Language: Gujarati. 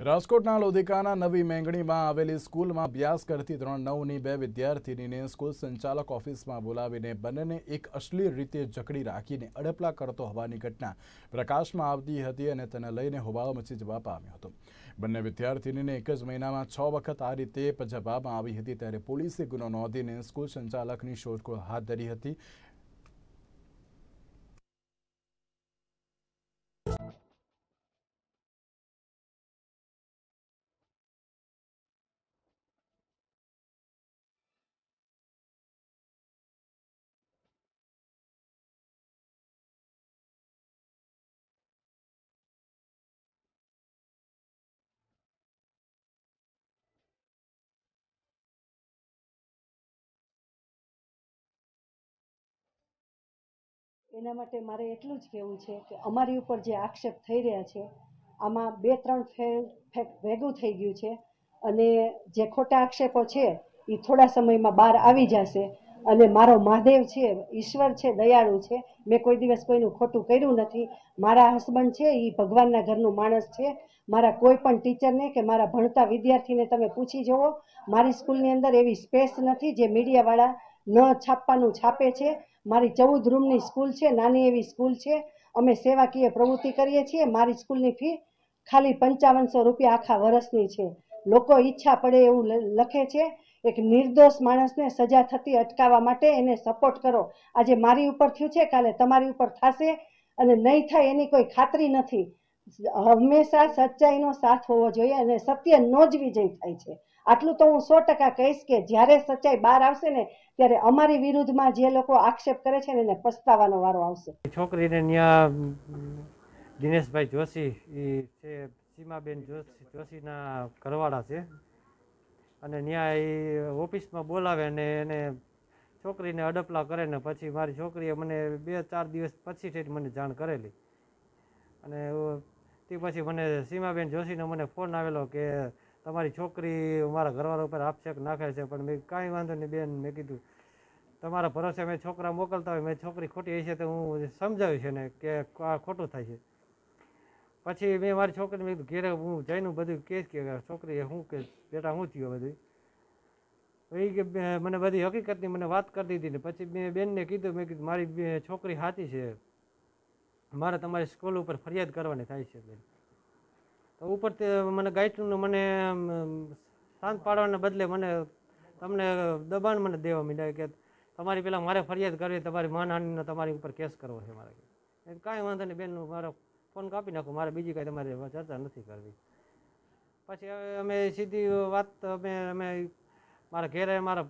રાજકોટના લોધિકાના નવી મેંગણીમાં આવેલી સ્કૂલમાં અભ્યાસ કરતી ધોરણ નવની બે વિદ્યાર્થીનીને સ્કૂલ સંચાલક ઓફિસમાં બોલાવીને બંનેને એક અશ્લીલ રીતે જકડી રાખીને અડપલા કરતો હોવાની ઘટના પ્રકાશમાં આવતી હતી અને તેને લઈને હોબાળો મચી જવા પામ્યો હતો. બંને વિદ્યાર્થીનીને એક જ મહિનામાં છ વખત આ રીતે પજવવામાં આવી હતી ત્યારે પોલીસે ગુનો નોંધીને સ્કૂલ સંચાલકની શોધખોળ હાથ ધરી હતી. એના માટે મારે એટલું જ કહેવું છે કે અમારી ઉપર જે આક્ષેપ થઈ રહ્યા છે, આમાં બે ત્રણ ફેર, ફેક ભેગું થઈ ગયું છે અને જે ખોટા આક્ષેપો છે એ થોડા સમયમાં બહાર આવી જશે અને મારો મહાદેવ છે, ઈશ્વર છે, દયાળુ છે, મેં કોઈ દિવસ કોઈનું ખોટું કર્યું નથી, મારા હસબન્ડ છે એ ભગવાનના ઘરનું માણસ છે, મારા કોઈ પણ ટીચરને કે મારા ભણતા વિદ્યાર્થીને તમે પૂછી જુઓ મારી સ્કૂલની અંદર એવી સ્પેસ નથી જે મીડિયાવાળા ન છાપવાનું છાપે છે. મારી ચૌદ રૂમની સ્કૂલ છે, નાની એવી સ્કૂલ છે. અમે સેવાકીય પ્રવૃત્તિ કરીએ છીએ. મારી સ્કૂલની ફી ખાલી પંચાવનસો રૂપિયા આખા વર્ષની છે. લોકો ઈચ્છા પડે એવું લખે છે. એક નિર્દોષ માણસને સજા થતી અટકાવવા માટે એને સપોર્ટ કરો. આજે મારી ઉપર થયું છે, કાલે તમારી ઉપર થશે અને નહીં થાય એની કોઈ ખાતરી નથી. હંમેશા સચ્ચાઈનો સાથ હોવો જોઈએ અને સત્યનો જ વિજય થાય છે. આટલું તો હું સો ટકા કહીશ કે જ્યારે સચ્ચાઈ બહાર આવશે ને, ત્યારે અમારી વિરુદ્ધમાં જે લોકો આક્ષેપ કરે છે ને, એને પસ્તાવાનો વારો આવશે. છોકરીને ત્યાં દિનેશભાઈ જોશી, એ છે સીમાબેન જોશી, જોશીના ઘરવાળા છે. અને ત્યાં એ ઓફિસમાં બોલાવે ને એને છોકરીને અડપલા કરે ને પછી મારી છોકરીએ મને બે ચાર દિવસ પછી જ મને જાણ કરેલી. અને તે પછી મને સીમાબેન જોશીનો મને ફોન આવેલો કે તમારી છોકરી મારા ઘરવાળા ઉપર આક્ષેપ નાખે છે, પણ મેં કાંઈ વાંધો નહીં બેન, મેં કીધું. તમારા ભરોસે મેં છોકરા મોકલતા હોય, મેં છોકરી ખોટી હશે તો હું સમજાવ્યું છે ને કે આ ખોટું થાય છે. પછી મેં મારી છોકરીને કીધું, ઘેરે હું જઈને બધું કહીશ કે છોકરી શું કે, બેટા શું થયું બધું? એ કે મને બધી હકીકતની મને વાત કરી દીધી ને પછી મેં બેનને કીધું, મેં કીધું, મારી છોકરી સાચી છે. મારે તમારી સ્કૂલ ઉપર ફરિયાદ કરવાની થાય છે બેન. તો ઉપર તે મને ગાઈટનું મને શાંત પાડવાને બદલે મને, તમને દબાણ મને દેવા માંડ્યા કે તમારી પેલા મારે ફરિયાદ કરવી, તમારી માનહાનિનો તમારી ઉપર કેસ કરવો છે મારે. કાંઈ વાંધો નહીં બેન મારો ફોન કાપી નાખો, મારે બીજી કાંઈ તમારી ચર્ચા નથી કરવી. પછી હવે અમે સીધી વાત, અમે અમે મારા ઘેરે, મારા